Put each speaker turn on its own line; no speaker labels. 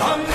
Come